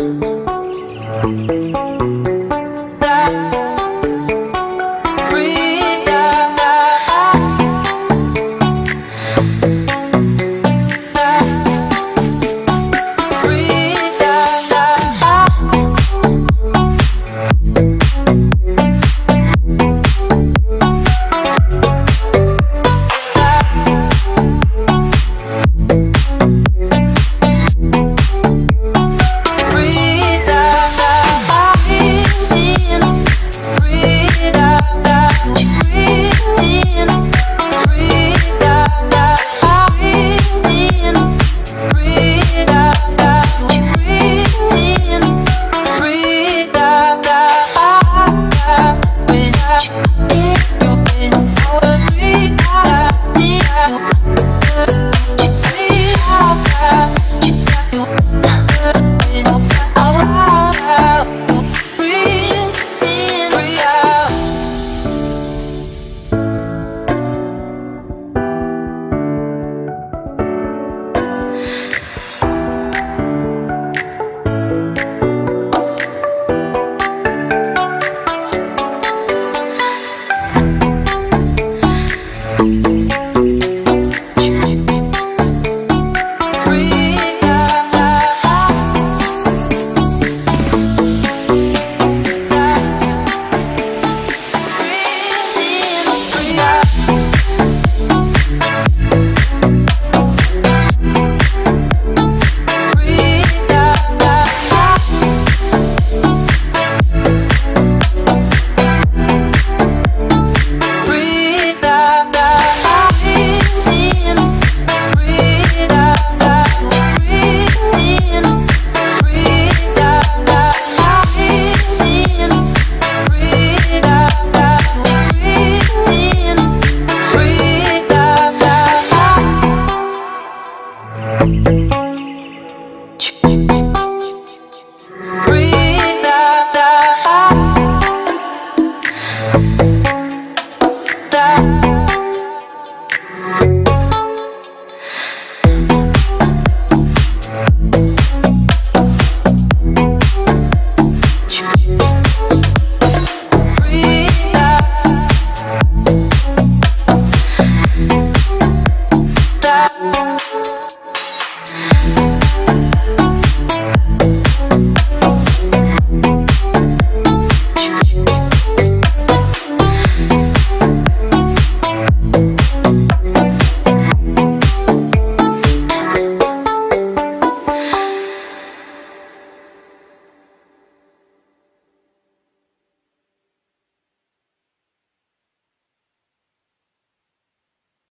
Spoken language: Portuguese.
Música